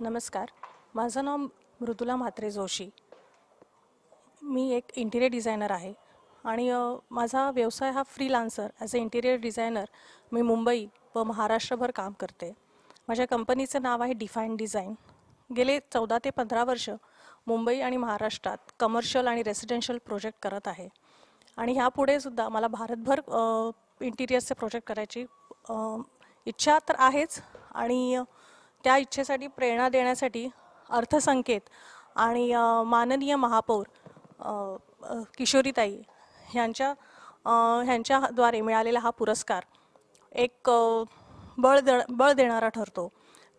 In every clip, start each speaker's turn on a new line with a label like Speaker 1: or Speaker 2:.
Speaker 1: नमस्कार. माझं नाव मृदुला म्हात्रे जोशी. मी एक इंटिरियर डिझायनर आहे आणि माझा व्यवसाय हा freelancer as a interior designer मी मुंबई व महाराष्ट्रभर काम करते. माझ्या कंपनीचं नाव आहे डिफाईन डिझाईन गेले चौदा ते पंधरा वर्ष मुंबई आणि महाराष्ट्रात कमर्शियल आणि रेसिडेन्शियल प्रोजेक्ट करत आहे. आणि ह्यापुढे सुद्धा मला भारतभर इंटिरियर्सचे प्रोजेक्ट करायची इच्छा तर आहेच. आणि त्या इच्छेसाठी प्रेरणा देण्यासाठी अर्थसंकेत आणि माननीय महापौर किशोरीताई ह्यांच्या ह्यांच्याद्वारे मिळालेला हा पुरस्कार एक बळ द बळ देणारा ठरतो.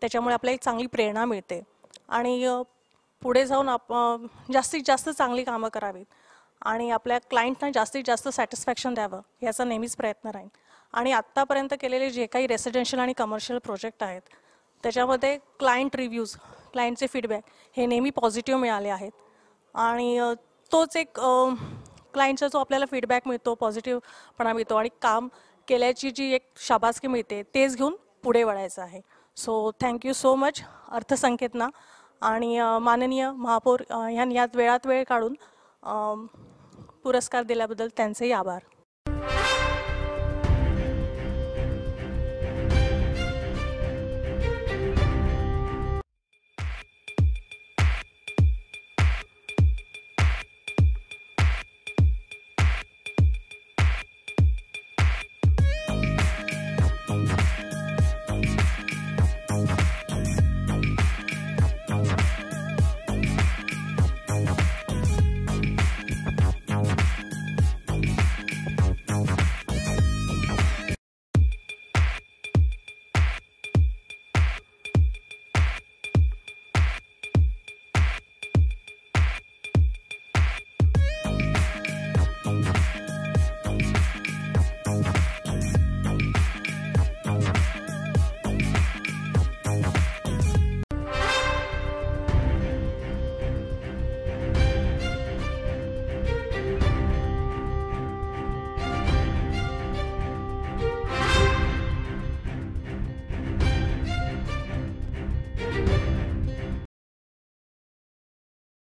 Speaker 1: त्याच्यामुळे आपल्याला एक चांगली प्रेरणा मिळते. आणि पुढे जाऊन आप जास्तीत जास्त चांगली कामं करावीत आणि आपल्या क्लायंटना जास्तीत जास्त सॅटिस्फॅक्शन द्यावं याचा नेहमीच प्रयत्न राहील आणि आत्तापर्यंत केलेले जे काही रेसिडेन्शियल आणि कमर्शियल प्रोजेक्ट आहेत त्याच्यामध्ये क्लायंट रिव्ह्यूज क्लायंटचे फीडबॅक हे नेहमी पॉझिटिव्ह मिळाले आहेत. आणि तोच एक क्लायंटचा जो आपल्याला फीडबॅक मिळतो पॉझिटिव्हपणा मिळतो आणि काम केल्याची जी एक शाबासकी मिळते तेच घेऊन पुढे वळायचं आहे. So thank you so much अर्थसंकेतना. आणि माननीय महापौर अ, ह्यांनी यात वेळात वेळ काढून पुरस्कार दिल्याबद्दल त्यांचेही आभार.